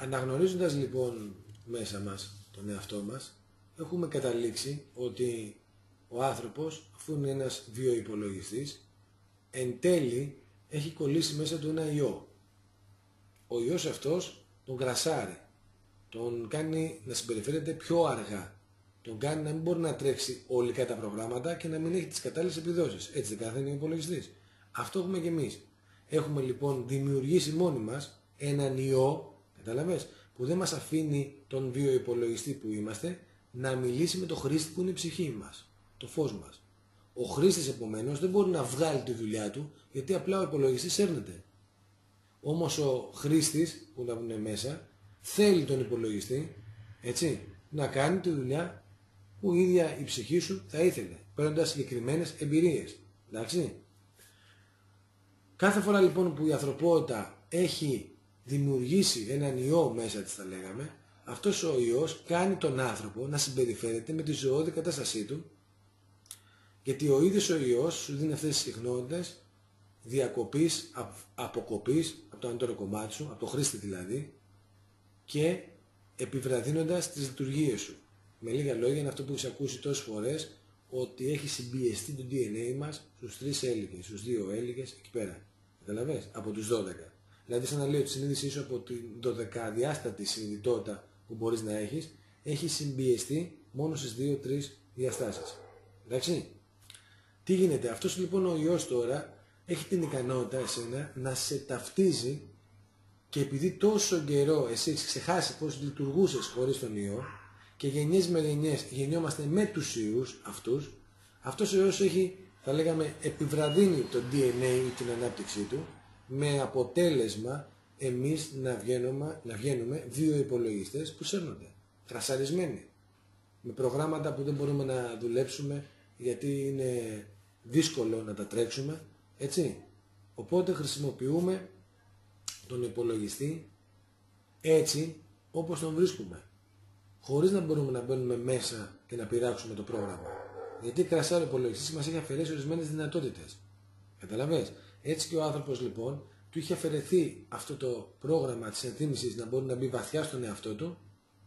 Αναγνωρίζοντας λοιπόν μέσα μας τον εαυτό μας, έχουμε καταλήξει ότι ο άνθρωπος, αφού είναι ένας βιοϋπολογιστής, εν τέλει έχει κολλήσει μέσα του ένα ιό. Ο ιός αυτός τον κρασάρει, τον κάνει να συμπεριφέρεται πιο αργά, τον κάνει να μην μπορεί να τρέξει ολικά τα προγράμματα και να μην έχει τις κατάλληλες επιδόσεις. Έτσι δεν κάθε είναι ο υπολογιστής. Αυτό έχουμε και εμείς. Έχουμε λοιπόν δημιουργήσει μόνοι μας έναν ιό, καταλαβες, που δεν μας αφήνει τον βιοϋπολογιστή που είμαστε να μιλήσει με το χρήστη που είναι η ψυχή μας, το φως μας. Ο χρήστης επομένως δεν μπορεί να βγάλει τη δουλειά του γιατί απλά ο υπολογιστής έρνεται. Όμως ο χρήστης που είναι μέσα θέλει τον υπολογιστή έτσι, να κάνει τη δουλειά που η ίδια η ψυχή σου θα ήθελε, παίρνοντας συγκεκριμένες εμπειρίες. Εντάξει. Κάθε φορά λοιπόν που η ανθρωπότητα έχει δημιουργήσει έναν ιό μέσα της θα λέγαμε, αυτός ο ιός κάνει τον άνθρωπο να συμπεριφέρεται με τη ζωώδη κατάστασή του γιατί ο ίδιος ο ιός σου δίνει αυτές τις συχνότητες διακοπής, αποκοπής από το ανώτερο κομμάτι σου, από το χρήστη δηλαδή και επιβραδύνοντας τις λειτουργίες σου. Με λίγα λόγια είναι αυτό που έχεις ακούσει τόσες φορές ότι έχει συμπιεστεί το DNA μας στους τρεις έλικες, στους δύο έλικες εκεί πέρα. Καταλαβες, από τους 12. Δηλαδή σαν να λέω τη συνείδησή σου από την 12διάστατη συνειδητότητα που μπορείς να έχεις, έχει συμπιεστεί μόνο στις 2-3 διαστάσεις. Εντάξει. Τι γίνεται, αυτός λοιπόν ο ιός τώρα έχει την ικανότητα εσένα να σε ταυτίζει και επειδή τόσο καιρό εσύ έχεις ξεχάσει πώς λειτουργούσες χωρίς τον ιό και γενιές με γενιές γεννιόμαστε με τους ιούς αυτούς, αυτός ο ιός έχει, θα λέγαμε, επιβραδύνει το DNA ή την ανάπτυξή του με αποτέλεσμα εμείς να βγαίνουμε, να βγαίνουμε δύο υπολογιστές που σέρνονται, τρασαρισμένοι, με προγράμματα που δεν μπορούμε να δουλέψουμε γιατί είναι δύσκολο να τα τρέξουμε, έτσι. Οπότε χρησιμοποιούμε τον υπολογιστή έτσι όπως τον βρίσκουμε. Χωρίς να μπορούμε να μπαίνουμε μέσα και να πειράξουμε το πρόγραμμα. Γιατί κρασάρει ο υπολογιστής μας έχει αφαιρέσει ορισμένες δυνατότητες. Καταλαβες; Έτσι και ο άνθρωπος λοιπόν του είχε αφαιρεθεί αυτό το πρόγραμμα της ενθύμησης να μπορεί να μπει βαθιά στον εαυτό του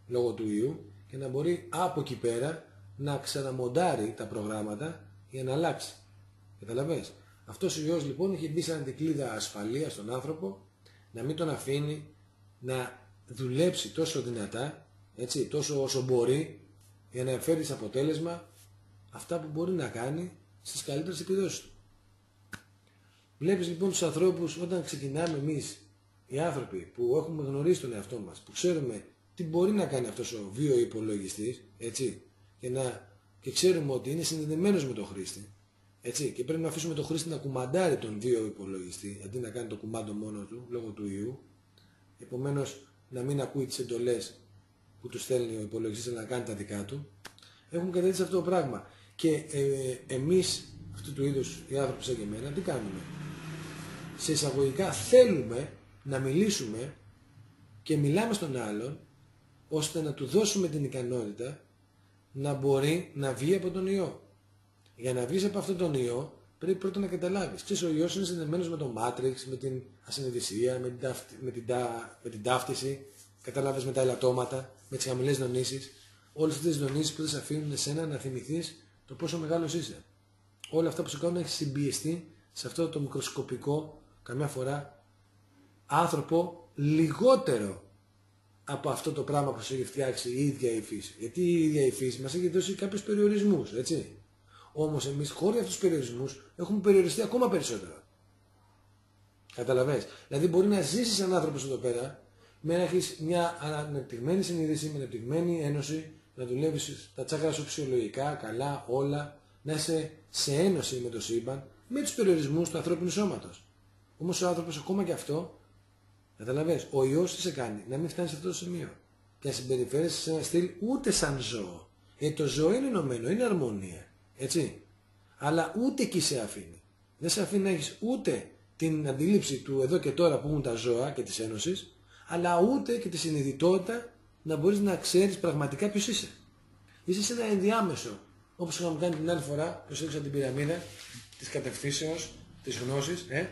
λόγω του ιού και να μπορεί από εκεί πέρα να ξαναμοντάρει τα προγράμματα για να αλλάξει. Καταλαβες. Αυτός ο ιός λοιπόν είχε μπει σαν κλίδα ασφαλείας στον άνθρωπο να μην τον αφήνει να δουλέψει τόσο δυνατά, έτσι, τόσο όσο μπορεί για να φέρει σε αποτέλεσμα αυτά που μπορεί να κάνει στις καλύτερες επιδόσεις του. Βλέπεις λοιπόν τους ανθρώπους όταν ξεκινάμε εμείς οι άνθρωποι που έχουμε γνωρίσει τον εαυτό μας, που ξέρουμε τι μπορεί να κάνει αυτός ο βίο υπολογιστής, έτσι, και, να, και ξέρουμε ότι είναι συνδεδεμένος με τον χρήστη, έτσι, και πρέπει να αφήσουμε τον χρήστη να κουμαντάρει τον βίο υπολογιστή, αντί να κάνει το κουμάντο μόνο του, λόγω του ιού, επομένως να μην ακούει τις εντολές που του στέλνει ο υπολογιστής να κάνει τα δικά του, έχουμε καταλήξει αυτό το πράγμα. Και ε, εμείς, αυτού του είδους οι άνθρωποι σαν και εμένα, τι κάνουμε; Σε εισαγωγικά θέλουμε να μιλήσουμε και μιλάμε στον άλλον ώστε να του δώσουμε την ικανότητα να μπορεί να βγει από τον ιό. Για να βγεις από αυτόν τον ιό πρέπει πρώτα να καταλάβεις. Ξέρεις, ο ιός είναι συνδεμένος με το Matrix, με την ασυνειδησία, με την, με την, με την ταύτιση, κατάλαβες με τα ελαττώματα, με τις χαμηλές δονήσεις. Όλες αυτές τις δονήσεις που δεν σε αφήνουν εσένα να θυμηθείς το πόσο μεγάλος είσαι. Όλα αυτά που σου κάνουν να έχεις συμπιεστεί σε αυτό το μικροσκοπικό καμιά φορά άνθρωπο λιγότερο από αυτό το πράγμα που σου έχει φτιάξει η ίδια η φύση. Γιατί η ίδια η φύση μας έχει δώσει κάποιους περιορισμούς, έτσι. Όμως εμείς χωρίς αυτούς τους περιορισμούς έχουμε περιοριστεί ακόμα περισσότερο. Καταλαβες. Δηλαδή μπορεί να ζήσεις σαν άνθρωπος εδώ πέρα με να έχεις μια αναπτυγμένη συνείδηση, με αναπτυγμένη ένωση, να δουλεύεις τα τσάκρα σου φυσιολογικά, καλά, όλα, να είσαι σε ένωση με το σύμπαν, με τους περιορισμούς του ανθρώπινου σώματος. Όμως ο άνθρωπος ακόμα και αυτό, καταλαβες, ο ιός τι σε κάνει, να μην φτάνεις σε αυτό το σημείο. Και να συμπεριφέρεσαι σε ένα στυλ ούτε σαν ζώο. Γιατί το ζώο είναι ενωμένο, είναι αρμονία. Έτσι. Αλλά ούτε εκεί σε αφήνει. Δεν σε αφήνει να έχεις ούτε την αντίληψη του εδώ και τώρα που έχουν τα ζώα και της Ένωσης, αλλά ούτε και τη συνειδητότητα να μπορείς να ξέρεις πραγματικά ποιος είσαι. Είσαι σε ένα ενδιάμεσο, όπως είχαμε κάνει την άλλη φορά, που έδωσα την πυραμίδα της κατευθύνσεως, της γνώσης, ε,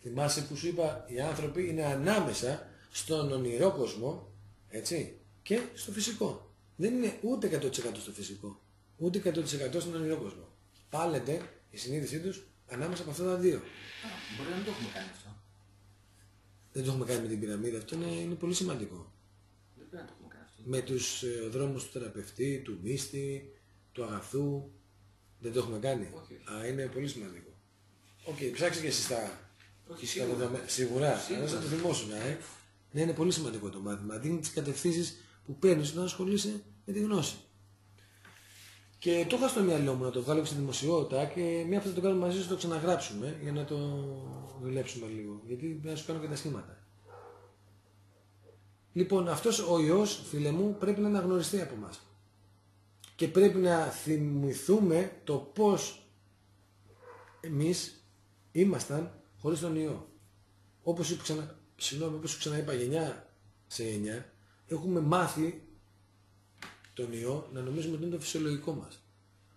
Θυμάσαι που σου είπα οι άνθρωποι είναι ανάμεσα στον ονειρό κόσμο, έτσι, και στο φυσικό. Δεν είναι ούτε 100% στο φυσικό, ούτε 100% στον ονειρόκοσμο. Πάλλεται η συνείδησή τους ανάμεσα από αυτά τα δύο. Μπορεί να μην το έχουμε κάνει αυτό. Δεν το έχουμε κάνει με την πυραμίδα, αυτό είναι, είναι πολύ σημαντικό. Δεν πρέπει να το έχουμε κάνει αυτό. Με τους ε, δρόμους του θεραπευτή, του μύστη, του αγαθού, δεν το έχουμε κάνει; Όχι, όχι. Α, είναι πολύ σημαντικό. ΟΚ, ψάξε και εσείς τα, Όχι, τα σίγουρα. δεδομένα. Σίγουρα, Σίγουρα. αλλά θα το θυμίσουμε, ε. Ναι, είναι πολύ σημαντικό το μάθημα. Δίνει τις κατευθύνσεις που παίρνεις όταν ασχολείσαι με τη γνώση. Και το είχα στο μυαλό μου να το βγάλω και στη δημοσιότητα και μία φορά θα το κάνουμε μαζί σου το ξαναγράψουμε για να το δουλέψουμε λίγο. Γιατί πρέπει να σου κάνω και τα σχήματα. Λοιπόν, αυτός ο ιός, φίλε μου, πρέπει να αναγνωριστεί από μας. Και πρέπει να θυμηθούμε το πώς εμείς ήμασταν χωρίς τον ιό. Όπως σου ξανα... Συγγνώμη, όπως σου ξαναείπα γενιά σε γενιά, έχουμε μάθει τον ιό να νομίζουμε ότι είναι το φυσιολογικό μας.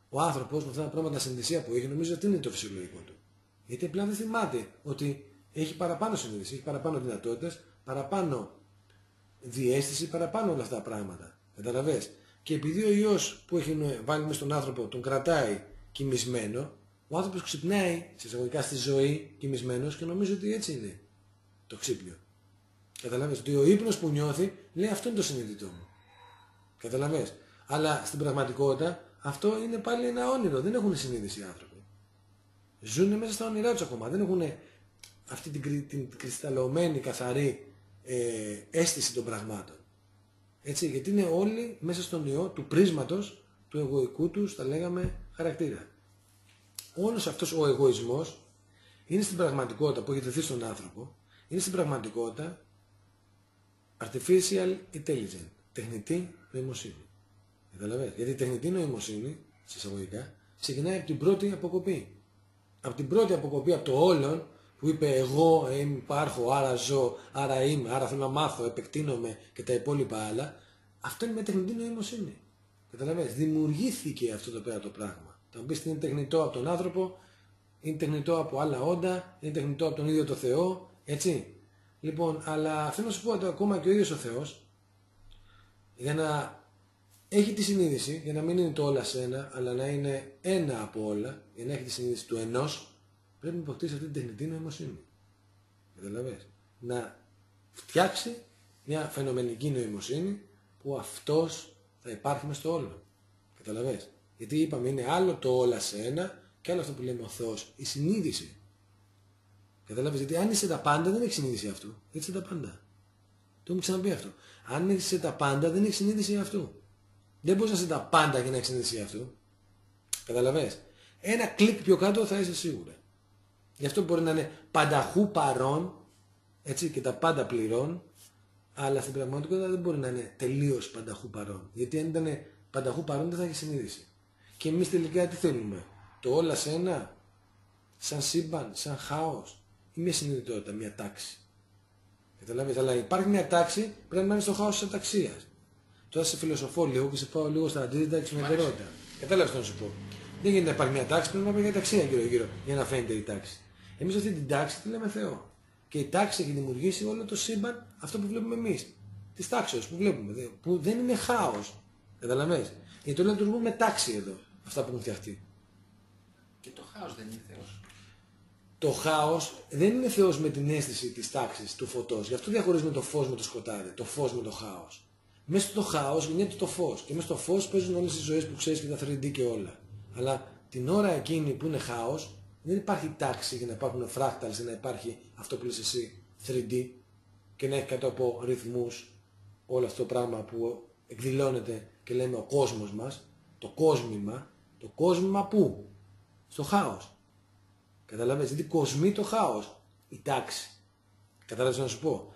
Ο άνθρωπος με αυτά τα πράγματα, τα συνειδησία που έχει, νομίζει ότι είναι το φυσιολογικό του. Γιατί απλά δεν θυμάται ότι έχει παραπάνω συνείδηση, έχει παραπάνω δυνατότητες, παραπάνω διέστηση, παραπάνω όλα αυτά τα πράγματα. Καταλαβες. Και επειδή ο ιός που έχει νο- βάλει μέσα στον άνθρωπο τον κρατάει κοιμισμένο, ο άνθρωπος ξυπνάει σε εισαγωγικά στη ζωή κοιμισμένος και νομίζει ότι έτσι είναι το ξύπνιο. Καταλαβες. Ότι ο ύπνος που νιώθει λέει αυτό είναι το συνειδητό μου. Καταλαβες. Αλλά στην πραγματικότητα αυτό είναι πάλι ένα όνειρο. Δεν έχουν συνείδηση οι άνθρωποι. Ζουν μέσα στα όνειρά τους ακόμα. Δεν έχουν αυτή την, κρυ- την κρυσταλλωμένη, καθαρή ε, αίσθηση των πραγμάτων. Έτσι, γιατί είναι όλοι μέσα στον ιό του πρίσματος του εγωικού τους, θα λέγαμε, χαρακτήρα. Όλος αυτός ο εγωισμός είναι στην πραγματικότητα που έχει δεθεί στον άνθρωπο, είναι στην πραγματικότητα artificial intelligence, τεχνητή νοημοσύνη. Καταλαβες; Γιατί η τεχνητή νοημοσύνη, σε εισαγωγικά, ξεκινάει από την πρώτη αποκοπή. Από την πρώτη αποκοπή, από το όλον, που είπε εγώ ε, υπάρχω, άρα ζω, άρα είμαι, άρα θέλω να μάθω, επεκτείνομαι και τα υπόλοιπα άλλα, αυτό είναι με τεχνητή νοημοσύνη. Καταλαβαίνεις, δημιουργήθηκε αυτό το πέρα το πράγμα. Θα μου πεις είναι τεχνητό από τον άνθρωπο, είναι τεχνητό από άλλα όντα, είναι τεχνητό από τον ίδιο το Θεό, έτσι. Λοιπόν, αλλά θέλω να σου πω ότι ακόμα και ο ίδιος ο Θεός, για να έχει τη συνείδηση, για να μην είναι το όλα σε ένα, αλλά να είναι ένα από όλα, για να έχει τη συνείδηση του ενός, πρέπει να υποκτήσει αυτή την τεχνητή νοημοσύνη. Καταλαβες; Να φτιάξει μια φαινομενική νοημοσύνη που αυτός θα υπάρχει μες στο όλο. Καταλαβες; Γιατί είπαμε είναι άλλο το όλα σε ένα και άλλο αυτό που λέμε ο Θεός, η συνείδηση. Καταλάβεις, γιατί αν είσαι τα πάντα δεν έχεις συνείδηση αυτού. Έτσι τα πάντα. Το έχουμε ξαναπεί αυτό. Αν είσαι τα πάντα δεν έχεις συνείδηση αυτού. Δεν μπορείς να είσαι τα πάντα και να έχεις συνείδηση αυτού. Καταλαβες. Ένα κλικ πιο κάτω θα είσαι σίγουρα. Γι' αυτό μπορεί να είναι πανταχού παρόν, έτσι, και τα πάντα πληρών, αλλά στην πραγματικότητα δεν μπορεί να είναι τελείως πανταχού παρόν. Γιατί αν ήταν πανταχού παρόν δεν θα έχεις συνείδηση. Και εμείς τελικά τι θέλουμε; Το όλα σε ένα, σαν σύμπαν, σαν χάος, ή μια συνειδητότητα, μια τάξη; Καταλαβαίνεις, αλλά υπάρχει μια τάξη, πρέπει να είναι στο χάος της αταξίας. Τώρα σε φιλοσοφώ λίγο και σε πάω λίγο στα αντίθετα και στην ουδετερότητα. Κατάλαβες τι να σου πω; Δεν γίνεται να υπάρχει μια τάξη, πρέπει να υπάρχει μια ταξία γύρω-γύρω για να φαίνεται η τάξη. Εμείς αυτή την τάξη τη λέμε Θεό. Και η τάξη έχει δημιουργήσει όλο το σύμπαν αυτό που βλέπουμε εμείς. Της τάξεως που βλέπουμε. δε- Που δεν είναι χάος. Καταλαβαίνεις. Γιατί όλα λειτουργούν με τάξη εδώ. Αυτά που έχουν φτιαχτεί. Και το χάος δεν είναι Θεός. Το χάος δεν είναι Θεός με την αίσθηση της τάξης, του φωτός. Γι' αυτό διαχωρίζουμε το φως με το σκοτάδι, το φως με το χάος. Μέσα στο χάος γεννιέται το φως και μέσα στο φως παίζουν όλες οι ζωές που ξέρεις και τα 3D και όλα. Αλλά την ώρα εκείνη που είναι χάος δεν υπάρχει τάξη για να υπάρχουν fractals, για να υπάρχει αυτό που λες εσύ 3D και να έχει κάτω από ρυθμούς όλο αυτό το πράγμα που εκδηλώνεται και λέμε ο κόσμος μας, το κόσμημα, το κόσμημα πού; Στο χάος. Καταλαβαίνεις, γιατί κοσμεί το χάος, η τάξη. Κατάλαβες να σου πω;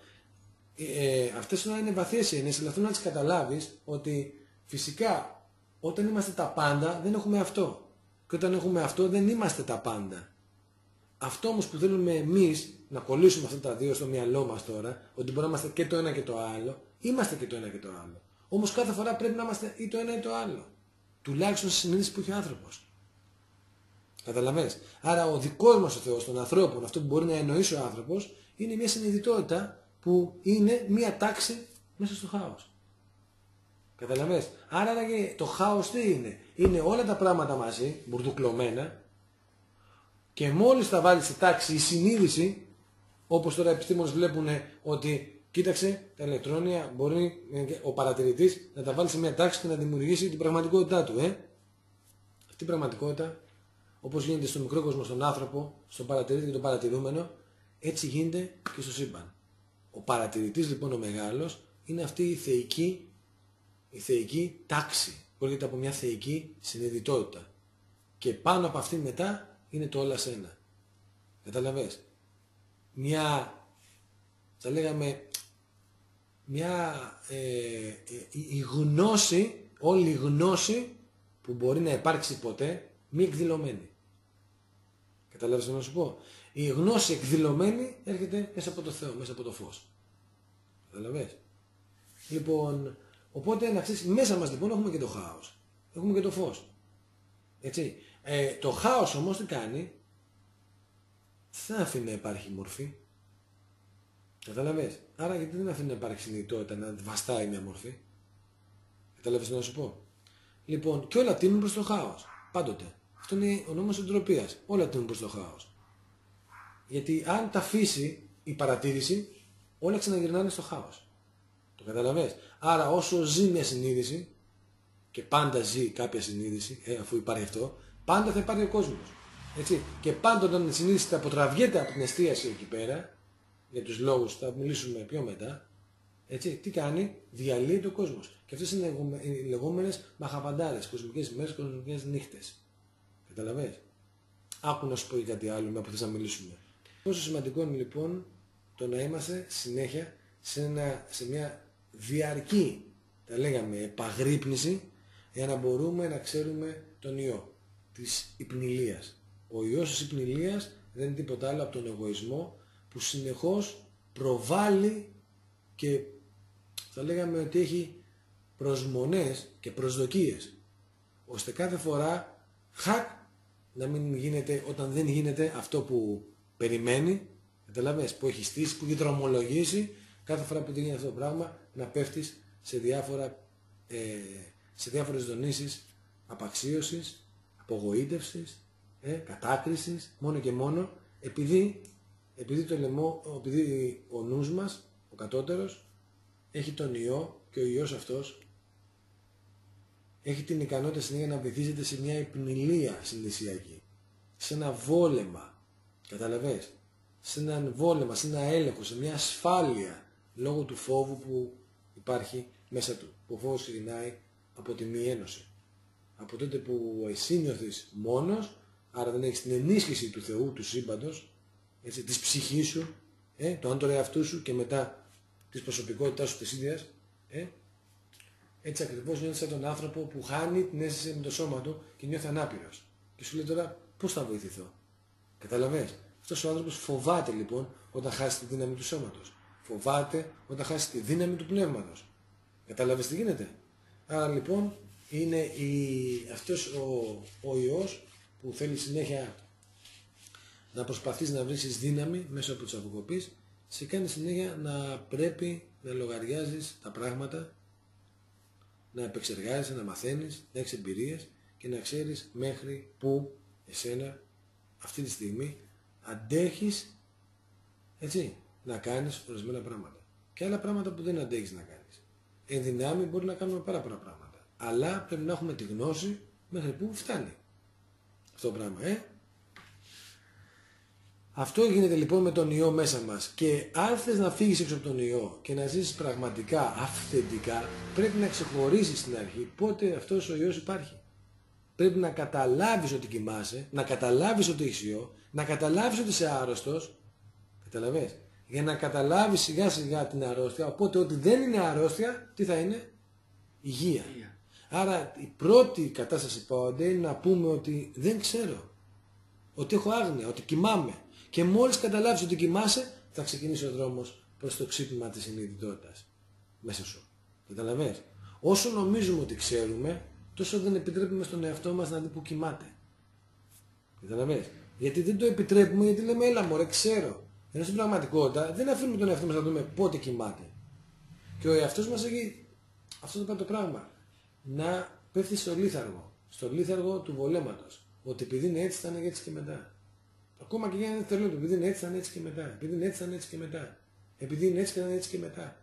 Ε, ε, αυτές είναι βαθιές έννοιες, αλλά θέλω να τις καταλάβεις ότι φυσικά όταν είμαστε τα πάντα δεν έχουμε αυτό. Και όταν έχουμε αυτό δεν είμαστε τα πάντα. Αυτό όμως που θέλουμε εμείς να κολλήσουμε αυτά τα δύο στο μυαλό μας τώρα, ότι μπορούμε να είμαστε και το ένα και το άλλο, είμαστε και το ένα και το άλλο. Όμως κάθε φορά πρέπει να είμαστε ή το ένα ή το άλλο. Τουλάχιστον στη συνείδηση που έχει ο άνθρωπος. Καταλαβες. Άρα ο δικός μας ο Θεός των ανθρώπων, αυτό που μπορεί να εννοήσει ο άνθρωπος, είναι μια συνειδητότητα που που είναι μία τάξη μέσα στο χάος. Καταλαβες. Άρα και το χάος τι είναι; Είναι όλα τα πράγματα μαζί, μπουρδουκλωμένα, και μόλις τα βάλει σε τάξη η συνείδηση, όπως τώρα οι επιστήμονες βλέπουν ότι κοίταξε τα ηλεκτρόνια μπορεί ο παρατηρητής να τα βάλει σε μια τάξη και να δημιουργήσει την πραγματικότητά του. Ε; Αυτή η πραγματικότητα, όπως γίνεται στο μικρό κόσμο, στον άνθρωπο, στον παρατηρητή και τον παρατηρούμενο, έτσι γίνεται και στο σύμπαν. Ο παρατηρητής λοιπόν ο μεγάλος είναι αυτή η θεϊκή, η θεϊκή τάξη. Πρόκειται από μια θεϊκή συνειδητότητα. Και πάνω από αυτή μετά είναι το όλα σένα. Καταλαβες; Μια, θα λέγαμε, μια ε, ε, η γνώση, όλη η γνώση που μπορεί να υπάρξει ποτέ, μη εκδηλωμένη. Καταλάβεις τι να σου πω; Η γνώση εκδηλωμένη έρχεται μέσα από το Θεό, μέσα από το φως. Καταλαβες; Λοιπόν, οπότε να ξέρεις, μέσα μας λοιπόν έχουμε και το χάος. Έχουμε και το φως. Έτσι. Ε, το χάος όμως τι κάνει, δεν αφήνει να υπάρχει μορφή. Καταλαβες. Άρα γιατί δεν αφήνει να υπάρχει συνειδητότητα, να βαστάει μια μορφή; Καταλαβες τι να σου πω; Λοιπόν, και όλα τίνουν προς το χάος. Πάντοτε. Αυτό είναι ο νόμος εντροπίας. Όλα τίνουν προς το χάος. Γιατί αν τα αφήσει η παρατήρηση, όλα ξαναγυρνάνε στο χάος. Το καταλαβες; Άρα όσο ζει μια συνείδηση, και πάντα ζει κάποια συνείδηση, ε, αφού υπάρχει αυτό, πάντα θα υπάρχει ο κόσμος. Έτσι. Και πάντα όταν η συνείδηση θα αποτραβιέται από την εστίαση εκεί πέρα, για τους λόγους θα μιλήσουμε πιο μετά, έτσι, τι κάνει, διαλύει ο κόσμος. Και αυτές είναι οι λεγόμενες μαχαπαντάρες, κοσμικές ημέρες, κοσμικές νύχτες. Καταλαβες. Άκου να σου πω κάτι άλλο με που θες να μιλήσουμε. Πόσο σημαντικό είναι λοιπόν το να είμαστε συνέχεια σε, ένα, σε μια διαρκή, τα λέγαμε, επαγρύπνηση για να μπορούμε να ξέρουμε τον ιό της υπνηλίας. Ο ιός της υπνηλίας δεν είναι τίποτα άλλο από τον εγωισμό που συνεχώς προβάλλει και θα λέγαμε ότι έχει προσμονές και προσδοκίες ώστε κάθε φορά χακ να μην γίνεται όταν δεν γίνεται αυτό που περιμένει καταλαβες, που έχει στήσει, που έχει δρομολογήσει κάθε φορά που γίνει αυτό το πράγμα να πέφτεις σε, διάφορα, ε, σε διάφορες δονήσεις απαξίωσης, απογοήτευσης, ε, κατάκρισης, μόνο και μόνο επειδή, επειδή, το λαιμό, επειδή ο νους μας, ο κατώτερος, έχει τον ιό και ο ιός αυτός έχει την ικανότητα συνέχεια να βυθίζεται σε μια υπνηλία συνδυσιακή. Σε ένα βόλεμα. Καταλαβες; Σε ένα βόλεμα, σε ένα έλεγχο, σε μια ασφάλεια λόγω του φόβου που υπάρχει μέσα του. Που ο φόβος ξεκινάει από τη μη ένωση. Από τότε που εσύ νιώθεις μόνος, άρα δεν έχεις την ενίσχυση του Θεού, του σύμπαντος, έτσι, της ψυχής σου, ε, το άντορα εαυτούς σου και μετά της προσωπικότητάς σου της ίδιας, ε, έτσι ακριβώς νιώθεις σαν τον άνθρωπο που χάνει την αίσθηση με το σώμα του και νιώθει ανάπηρος. Και σου λέει τώρα πώς θα βοηθηθώ; Καταλαβες. Αυτός ο άνθρωπος φοβάται λοιπόν όταν χάσει τη δύναμη του σώματος. Φοβάται όταν χάσει τη δύναμη του πνεύματος. Καταλαβες τι γίνεται; Άρα λοιπόν είναι η... αυτός ο, ο ιός που θέλει συνέχεια να προσπαθείς να βρεις δύναμη μέσω από τις αποκοπής σε κάνει συνέχεια να πρέπει να λογαριάζεις τα πράγματα, να επεξεργάζεσαι, να μαθαίνεις, να έχεις εμπειρίες και να ξέρεις μέχρι που εσένα αυτή τη στιγμή αντέχεις έτσι, να κάνεις ορισμένα πράγματα. Και άλλα πράγματα που δεν αντέχεις να κάνεις. Εν δυνάμει μπορεί να κάνουμε πάρα πολλά πράγματα. Αλλά πρέπει να έχουμε τη γνώση μέχρι που φτάνει αυτό το πράγμα. Ε; Αυτό γίνεται λοιπόν με τον ιό μέσα μας και αν θες να φύγεις έξω από τον ιό και να ζήσεις πραγματικά, αυθεντικά, πρέπει να ξεχωρίσεις στην αρχή πότε αυτός ο ιός υπάρχει. Πρέπει να καταλάβεις ότι κοιμάσαι, να καταλάβεις ότι έχεις ιό, να καταλάβεις ότι είσαι άρρωστος, καταλαβες, για να καταλάβεις σιγά σιγά την αρρώστια, οπότε ότι δεν είναι αρρώστια, τι θα είναι, υγεία. Άρα η πρώτη κατάσταση πάντα είναι να πούμε ότι δεν ξέρω, ότι έχω άγνοια, ότι κοιμάμαι, και μόλις καταλάβεις ότι κοιμάσαι, θα ξεκινήσει ο δρόμος προς το ξύπνημα της συνειδητότητας μέσα σου. Καταλαβες; Όσο νομίζουμε ότι ξέρουμε, τόσο δεν επιτρέπουμε στον εαυτό μας να δει που κοιμάται. Καταλαβες; Γιατί δεν το επιτρέπουμε, γιατί λέμε έλα μωρέ ξέρω. Ενώ στην πραγματικότητα δεν αφήνουμε τον εαυτό μας να δούμε πότε κοιμάται. Και ο εαυτός μας έχει αυτό το πρώτο πράγμα. Να πέφτει στο λίθαργο. Στο λίθαργο του βολέματος. Ότι επειδή είναι έτσι θα είναι έτσι και μετά. Ακόμα και για ένα θέλω του. Επειδή είναι έτσι θα είναι έτσι και μετά. Επειδή είναι έτσι θα είναι έτσι και μετά. Επειδή είναι έτσι θα είναι έτσι και μετά.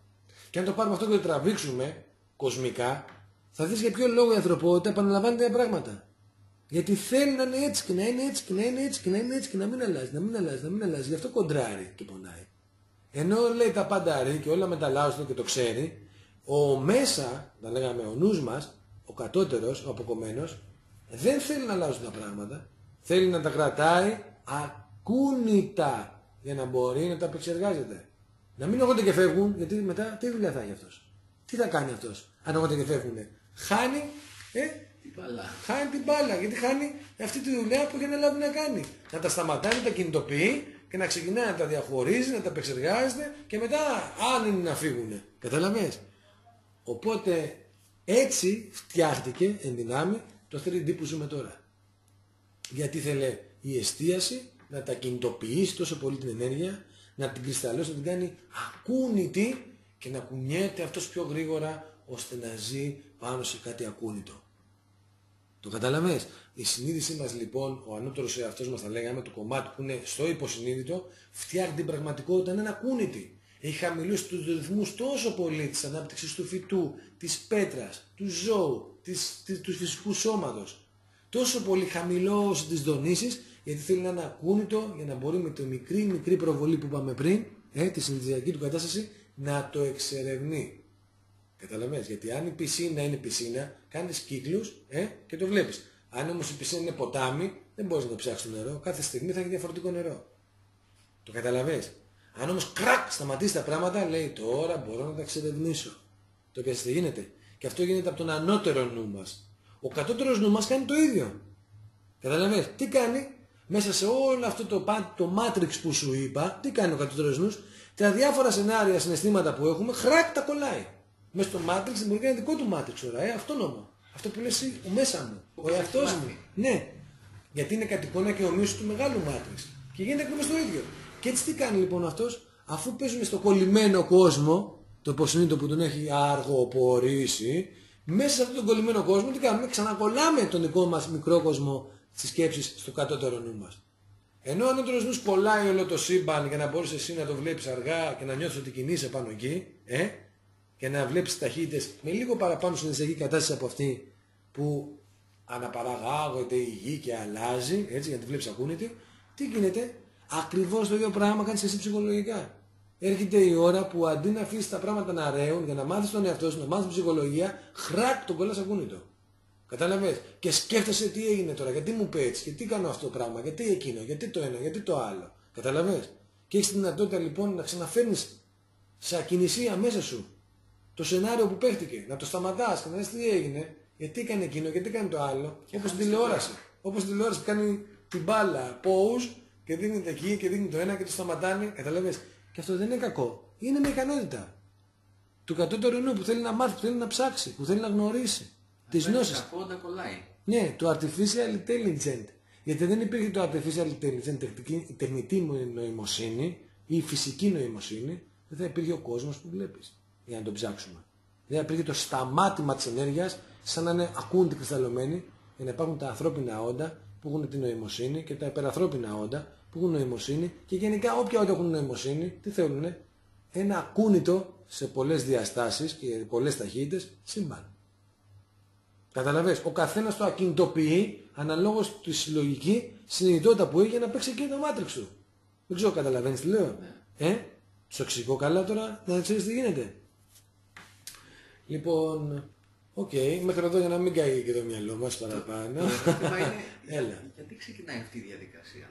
Και αν το πάρουμε αυτό και το τραβήξουμε κοσμικά, θα δεις για ποιο λόγο η ανθρωπότητα επαναλαμβάνει τα πράγματα. Γιατί θέλει να είναι έτσι και να είναι έτσι και να είναι έτσι και να είναι έτσι και να μην αλλάζει, να μην αλλάζει, να μην αλλάζει. Γι' αυτό κοντράρει και πονάει. Ενώ λέει τα πάντα αρή και όλα μεταλλάζονται και το ξέρει, ο μέσα, να λέγαμε ο νους μας, ο κατώτερος, ο αποκομμένος, δεν θέλει να αλλάζουν τα πράγματα. Θέλει να τα κρατάει ακούνητα για να μπορεί να τα επεξεργάζεται. Να μην έρχονται και φεύγουν, γιατί μετά τι δουλειά θα έχει αυτός; Τι θα κάνει αυτός, αν έρχονται και φεύγουν. Χάνει, ε, Την μπάλα. χάνει την μπάλα, γιατί χάνει αυτή τη δουλειά που έχει αναλάβει να κάνει. Να τα σταματάει, να τα κινητοποιεί και να ξεκινάει να τα διαχωρίζει, να τα επεξεργάζεται και μετά αν είναι να φύγουν. Καταλαβες. Οπότε έτσι φτιάχτηκε εν δυνάμει το 3D που ζούμε τώρα. Γιατί ήθελε η εστίαση να τα κινητοποιήσει τόσο πολύ την ενέργεια, να την κρυσταλλώσει, να την κάνει ακούνητη και να κουνιέται αυτός πιο γρήγορα ώστε να ζει πάνω σε κάτι ακούνητο. Το καταλαβες; Η συνείδησή μας λοιπόν, ο ανώτερος εαυτός μας θα λέγαμε, το κομμάτι που είναι στο υποσυνείδητο, φτιάχνει την πραγματικότητα να είναι ακούνητη. Έχει χαμηλούς τους ρυθμούς τόσο πολύ της ανάπτυξης του φυτού, της πέτρας, του ζώου, της, της- του φυσικού σώματος. Τόσο πολύ χαμηλώσει τις δονήσεις, γιατί θέλει να είναι ακούνητο για να μπορεί με τη μικρή μικρή προβολή που είπαμε πριν, ε, τη συνειδητιακή του κατάσταση, να το εξερευνεί. Καταλαβαίνεις, γιατί αν η πισίνα είναι πισίνα, κάνεις κύκλους ε, και το βλέπεις. Αν όμως η πισίνα είναι ποτάμι, δεν μπορείς να το ψάξεις το νερό. Κάθε στιγμή θα έχει διαφορετικό νερό. Το καταλαβαίνεις; Αν όμως κρακ σταματήσει τα πράγματα, λέει τώρα μπορώ να τα εξερευνήσω. Το πιάσεις τι γίνεται. Και αυτό γίνεται από τον ανώτερο νου μας. Ο κατώτερος νου μας κάνει το ίδιο. Καταλαβαίνεις; Τι κάνει; Μέσα σε όλο αυτό το, πα- το matrix που σου είπα, τι κάνει ο κατώτερος νους; Τα διάφορα σενάρια, συναισθήματα που έχουμε, χράκ τα κολλάει. Μέσα στο matrix δημιουργεί ένα δικό του matrix τώρα, ε, αυτόνομο. Αυτό που λες εσύ, ο μέσα μου, ο Όπως εαυτός έχει μου. μάθει. Ναι. Γιατί είναι κατ' εικόνα και ομοίωση του μεγάλου matrix. Και γίνεται ακριβώς το ίδιο. Και έτσι τι κάνει λοιπόν αυτός, αφού παίζουμε στο κολλημένο κόσμο, το υποσυνείδητο που τον έχει αργοπορήσει, μέσα σε αυτόν τον κολλημένο κόσμο τι κάνουμε, ξανακολλάμε τον δικό μας μικρό κόσμο στις σκέψεις στο κατώτερο νου μας. Ενώ ο ανώτερος νους κολλάει όλο το σύμπαν για να μπορείς εσύ να το βλέπεις αργά και να νιώθεις ότι κινείσαι πάνω εκεί, ε, και να βλέπεις ταχύτητες με λίγο παραπάνω συναισθητική κατάσταση από αυτή που αναπαραγάγεται η γη και αλλάζει, έτσι, για να τη βλέπεις ακούνητη, τι γίνεται, ακριβώς το ίδιο πράγμα κάνεις εσύ ψυχολογικά. Έρχεται η ώρα που αντί να αφήσεις τα πράγματα να ρέουν για να μάθεις τον εαυτό σου, να μάθεις ψυχολογία, χράκ τον κολλάς ακούνητο. Κατάλαβες; Και σκέφτεσαι τι έγινε τώρα, γιατί μου είπε έτσι, γιατί κάνω αυτό το πράγμα, γιατί εκείνο, γιατί το ένα, γιατί το άλλο. Καταλαβες. Και έχεις τη δυνατότητα λοιπόν να ξαναφέρνεις σε ακινησία μέσα σου το σενάριο που παίχτηκε, να το σταματάς και να δεις τι έγινε, γιατί έκανε εκείνο, γιατί έκανε το άλλο, όπως στην τηλεόραση. Όπως στην τηλεόραση που κάνει την μπάλα, pause και δίνεται εκεί και δίνει το ένα και το σταματάνε, καταλαβες. Και αυτό δεν είναι κακό. Είναι μια ικανότητα του κατώτερου νου που θέλει να μάθει, που θέλει να ψάξει, που θέλει να γνωρίσει τις Αν είναι γνώσεις. κακό, όταν κολλάει. Ναι, το artificial intelligent. Γιατί δεν υπήρχε το artificial intelligent, τεχνική, η τεχνητή νοημοσύνη ή η φυσική νοημοσύνη, δεν θα υπήρχε ο κόσμος που βλέπεις, για να τον ψάξουμε. Δεν θα υπήρχε το σταμάτημα της ενέργειας, σαν να είναι ακούντι κρυσταλλωμένοι, για να υπάρχουν τα ανθρώπινα όντα που έχουν την νοημοσύνη και τα υπερανθρώπινα όντα που έχουν νοημοσύνη και γενικά όποια όντα έχουν νοημοσύνη, τι θέλουνε, ένα ακούνητο σε πολλές διαστάσεις και πολλές ταχύτητες σύμπαν. Καταλαβες, ο καθένας το ακινητοποιεί αναλόγως τη συλλογική συνειδητότητα που έχει για να παίξει και το matrix του. Δεν ξέρω, καταλαβαίνεις τι λέω; Ε, σου εξηγώ καλά τώρα να ξέρεις τι γίνεται. Λοιπόν, οκ, μέχρι εδώ για να μην καεί και το μυαλό μας παραπάνω. Το ερώτημα είναι, Έλα. γιατί ξεκινάει αυτή η διαδικασία.